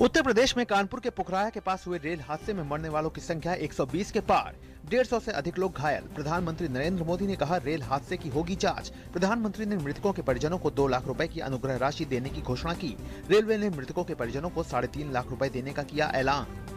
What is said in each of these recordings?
उत्तर प्रदेश में कानपुर के पुखराया के पास हुए रेल हादसे में मरने वालों की संख्या 120 के पार। डेढ़ सौ से अधिक लोग घायल। प्रधानमंत्री नरेंद्र मोदी ने कहा, रेल हादसे की होगी जाँच। प्रधानमंत्री ने मृतकों के परिजनों को दो लाख रुपए की अनुग्रह राशि देने की घोषणा की। रेलवे ने मृतकों के परिजनों को साढ़े तीन लाख रुपए देने का किया ऐलान।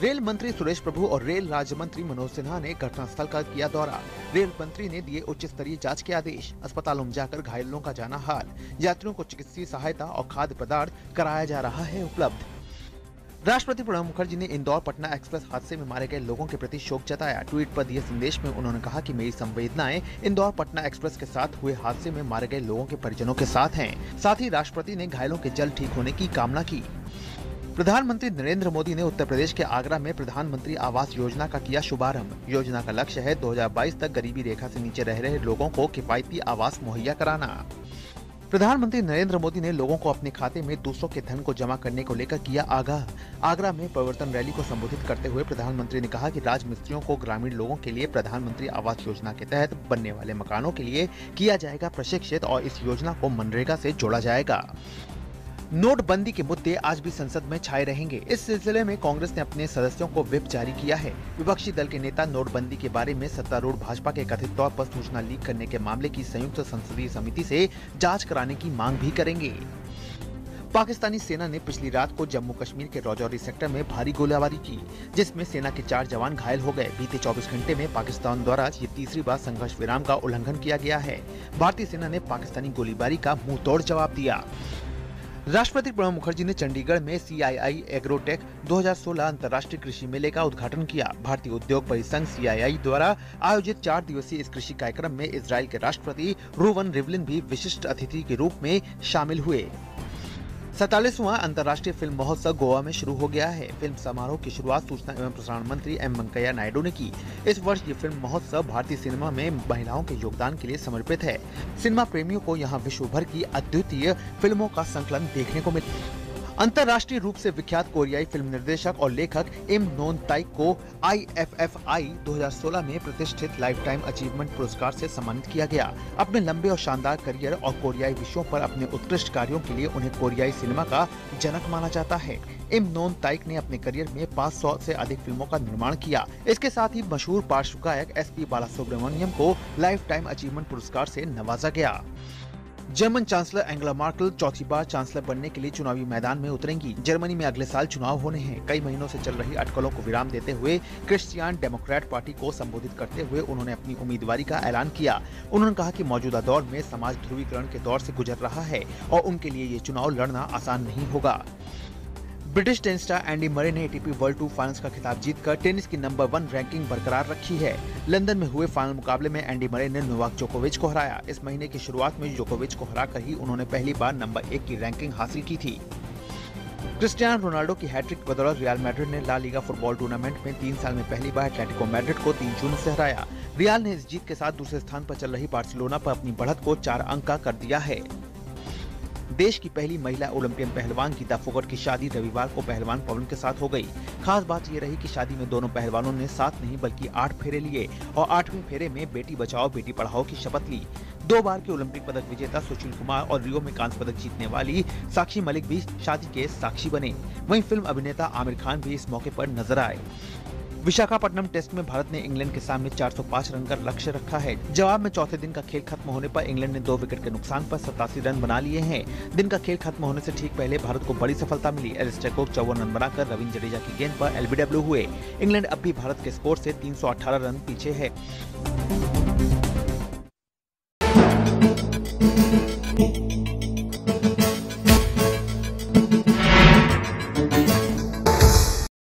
रेल मंत्री सुरेश प्रभु और रेल राज्य मंत्री मनोज सिन्हा ने घटनास्थल का किया दौरा। रेल मंत्री ने दिए उच्च स्तरीय जाँच के आदेश। अस्पतालों में जाकर घायलों का जाना हाल। यात्रियों को चिकित्सीय सहायता और खाद्य पदार्थ कराया जा रहा है उपलब्ध। राष्ट्रपति प्रणब मुखर्जी ने इंदौर पटना एक्सप्रेस हादसे में मारे गए लोगों के प्रति शोक जताया। ट्वीट पर दिए संदेश में उन्होंने कहा कि मेरी संवेदनाएँ इंदौर पटना एक्सप्रेस के साथ हुए हादसे में मारे गए लोगों के परिजनों के साथ हैं। साथ ही राष्ट्रपति ने घायलों के जल्द ठीक होने की कामना की। प्रधानमंत्री नरेंद्र मोदी ने उत्तर प्रदेश के आगरा में प्रधानमंत्री आवास योजना का किया शुभारंभ। योजना का लक्ष्य है 2022 तक गरीबी रेखा से नीचे रह रहे लोगों को किफायती आवास मुहैया कराना। प्रधानमंत्री नरेंद्र मोदी ने लोगों को अपने खाते में दूसरों के धन को जमा करने को लेकर किया आगाह। आगरा में परिवर्तन रैली को संबोधित करते हुए प्रधानमंत्री ने कहा कि राजमिस्त्रियों को ग्रामीण लोगों के लिए प्रधानमंत्री आवास योजना के तहत बनने वाले मकानों के लिए किया जाएगा प्रशिक्षित और इस योजना को मनरेगा से जोड़ा जाएगा। नोटबंदी के मुद्दे आज भी संसद में छाए रहेंगे। इस सिलसिले में कांग्रेस ने अपने सदस्यों को विप जारी किया है। विपक्षी दल के नेता नोटबंदी के बारे में सत्तारूढ़ भाजपा के कथित तौर पर सूचना लीक करने के मामले की संयुक्त संसदीय समिति से जाँच कराने की मांग भी करेंगे। पाकिस्तानी सेना ने पिछली रात को जम्मू कश्मीर के रजौरी सेक्टर में भारी गोलीबारी की, जिसमें सेना के चार जवान घायल हो गए। बीते 24 घंटे में पाकिस्तान द्वारा ये तीसरी बार संघर्ष विराम का उल्लंघन किया गया है। भारतीय सेना ने पाकिस्तानी गोलीबारी का मुँह तोड़ जवाब दिया। राष्ट्रपति प्रणब मुखर्जी ने चंडीगढ़ में सी आई आई एग्रोटेक 2016 अंतर्राष्ट्रीय कृषि मेले का उद्घाटन किया। भारतीय उद्योग परिसंघ सी आई आई द्वारा आयोजित चार दिवसीय इस कृषि कार्यक्रम में इसराइल के राष्ट्रपति रूवन रिवलिन भी विशिष्ट अतिथि के रूप में शामिल हुए। सैतालीसवां अंतर्राष्ट्रीय फ़िल्म महोत्सव गोवा में शुरू हो गया है। फ़िल्म समारोह की शुरुआत सूचना एवं प्रसारण मंत्री एम वेंकैया नायडू ने की। इस वर्ष ये फ़िल्म महोत्सव भारतीय सिनेमा में महिलाओं के योगदान के लिए समर्पित है। सिनेमा प्रेमियों को यहाँ विश्व भर की अद्वितीय फ़िल्मों का संकलन देखने को मिला अंतर्राष्ट्रीय रूप से विख्यात कोरियाई फ़िल्म निर्देशक और लेखक इम नोन ताइक को आई एफ़ एफ़ आई दो हज़ार सोलह में प्रतिष्ठित लाइफ टाइम अचीवमेंट पुरस्कार से सम्मानित किया गया। अपने लंबे और शानदार करियर और कोरियाई विषयों पर अपने उत्कृष्ट कार्यों के लिए उन्हें कोरियाई सिनेमा का जनक माना जाता है। इम नोन ताइक ने अपने करियर में 500 से अधिक फ़िल्मों का निर्माण किया। इसके साथ ही मशहूर पार्श्व गायक एस पी बाला सुब्रमण्यम को लाइफ टाइम अचीवमेंट पुरस्कार से नवाजा गया। जर्मन चांसलर एंगला मार्कल चौथी बार चांसलर बनने के लिए चुनावी मैदान में उतरेंगी। जर्मनी में अगले साल चुनाव होने हैं। कई महीनों से चल रही अटकलों को विराम देते हुए क्रिश्चियन डेमोक्रेट पार्टी को संबोधित करते हुए उन्होंने अपनी उम्मीदवारी का ऐलान किया। उन्होंने कहा कि मौजूदा दौर में समाज ध्रुवीकरण के दौर से गुजर रहा है और उनके लिए ये चुनाव लड़ना आसान नहीं होगा। British tennis star Andy Murray ने एटीपी वर्ल्ड टूर फाइनल्स का खिताब जीतकर टेनिस की नंबर वन रैंकिंग बरकरार रखी है। लंदन में हुए फाइनल मुकाबले में एंडी मरे ने नोवाक जोकोविच को हराया। इस महीने की शुरुआत में जोकोविच को हराकर ही उन्होंने पहली बार नंबर एक की रैंकिंग हासिल की थी। क्रिस्टियानो रोनाल्डो की हैट्रिक बदौलत रियल मैड्रिड ने ला लीगा फुटबॉल टूर्नामेंट में तीन साल में पहली बार एटलेटिको मैड्रिड को तीन शून्य से हराया। रियल ने इस जीत के साथ दूसरे स्थान पर चल रही बार्सिलोना पर अपनी बढ़त को चार अंक का कर दिया है। देश की पहली महिला ओलंपियन पहलवान गीता फोगट की शादी रविवार को पहलवान पवन के साथ हो गई। खास बात ये रही कि शादी में दोनों पहलवानों ने सात नहीं, बल्कि आठ फेरे लिए और आठवें फेरे में बेटी बचाओ, बेटी पढ़ाओ की शपथ ली। दो बार के ओलंपिक पदक विजेता सुशील कुमार और रियो में कांस्य पदक जीतने वाली साक्षी मलिक भी शादी के साक्षी बने। वहीं फ़िल्म अभिनेता आमिर खान भी इस मौके पर नज़र आए। विशाखापट्टनम टेस्ट में भारत ने इंग्लैंड के सामने 405 रन का लक्ष्य रखा है। जवाब में चौथे दिन का खेल खत्म होने पर इंग्लैंड ने दो विकेट के नुकसान पर सतासी रन बना लिए हैं। दिन का खेल खत्म होने से ठीक पहले भारत को बड़ी सफलता मिली। एलिस्टर को चौवन रन बनाकर रविंद जडेजा की गेंद पर एलबीडब्ल्यू हुए। इंग्लैंड अब भी भारत के स्कोर से तीन सौ अठारह रन पीछे है।